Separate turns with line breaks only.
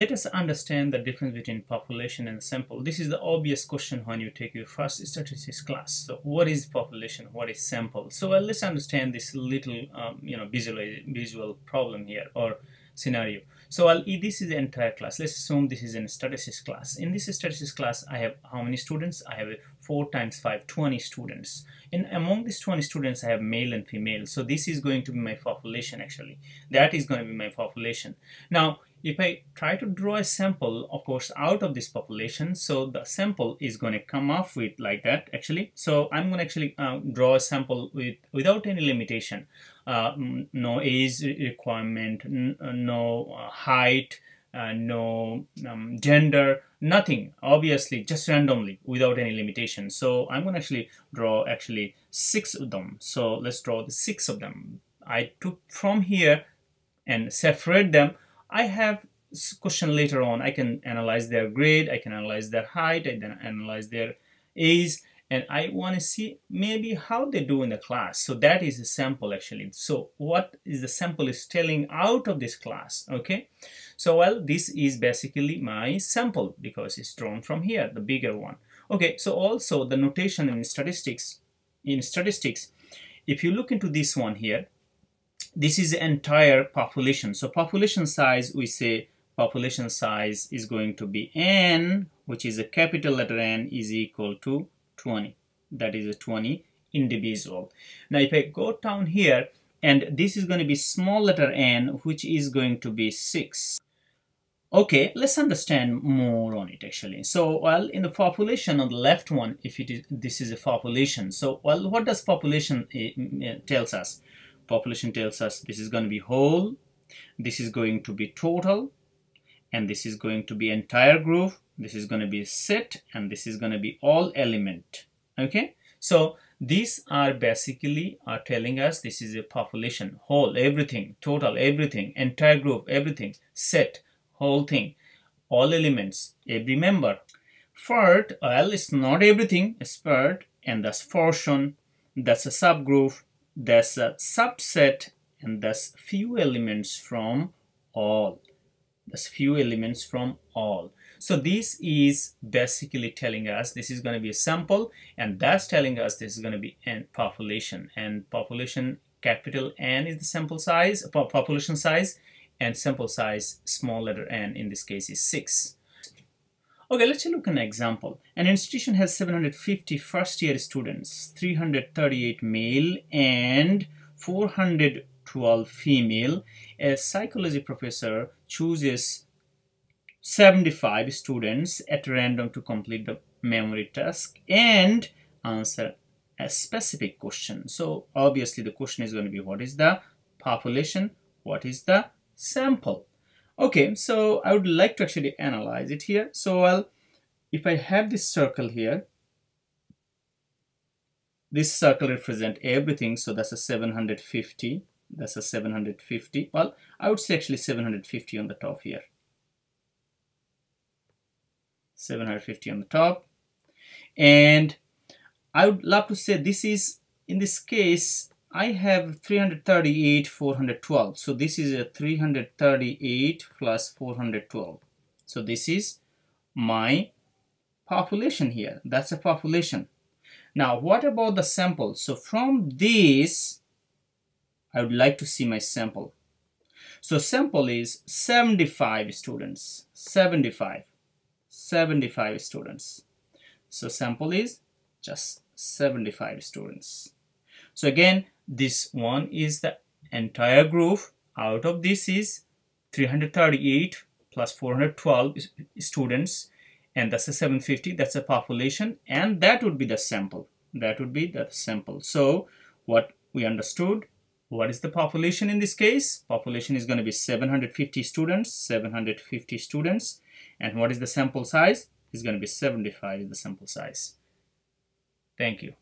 Let us understand the difference between population and sample. This is the obvious question when you take your first statistics class. So what is population? What is sample? So well, let's understand this little um, you know visual visual problem here or scenario. So well, this is the entire class. Let's assume this is a statistics class. In this statistics class, I have how many students? I have 4 times 5, 20 students. And among these 20 students, I have male and female. So this is going to be my population actually. That is going to be my population. Now, if I try to draw a sample, of course, out of this population, so the sample is going to come off with like that actually. So I'm going to actually uh, draw a sample with without any limitation. Uh, no age requirement, no uh, height, uh, no um, gender, nothing, obviously just randomly without any limitation. So I'm going to actually draw actually six of them. So let's draw the six of them. I took from here and separate them I have question later on. I can analyze their grade, I can analyze their height, I can analyze their age, and I want to see maybe how they do in the class. So that is a sample actually. So what is the sample is telling out of this class, okay? So well, this is basically my sample because it's drawn from here, the bigger one. Okay, so also the notation in statistics, in statistics, if you look into this one here, this is the entire population. So population size, we say population size is going to be n, which is a capital letter N is equal to 20. That is a 20 individual. Now if I go down here, and this is going to be small letter n, which is going to be 6. Okay, let's understand more on it actually. So, well, in the population on the left one, if it is, this is a population. So, well, what does population uh, tells us? population tells us this is going to be whole, this is going to be total, and this is going to be entire group, this is going to be set, and this is going to be all element. Okay, so these are basically are telling us this is a population, whole, everything, total, everything, entire group, everything, set, whole thing, all elements, every member. Third, well, it's not everything, it's part, and that's portion, that's a subgroup, there's a subset and there's few elements from all there's few elements from all so this is basically telling us this is going to be a sample and that's telling us this is going to be n population and population capital N is the sample size population size and sample size small letter n in this case is 6 Okay, let's look at an example. An institution has 750 first year students, 338 male and 412 female. A psychology professor chooses 75 students at random to complete the memory task and answer a specific question. So obviously the question is going to be what is the population, what is the sample. Okay, so I would like to actually analyze it here. So well, if I have this circle here, this circle represent everything, so that's a 750. That's a 750. Well, I would say actually 750 on the top here. 750 on the top. And I would love to say this is, in this case, I have 338, 412. So this is a 338 plus 412. So this is my population here. That's a population. Now, what about the sample? So from this, I would like to see my sample. So sample is 75 students. 75. 75 students. So sample is just 75 students. So again, this one is the entire group. Out of this is 338 plus 412 students and that's a 750 that's a population and that would be the sample that would be the sample so what we understood what is the population in this case? Population is going to be 750 students 750 students. And what is the sample size? Is going to be 75 is the sample size. Thank you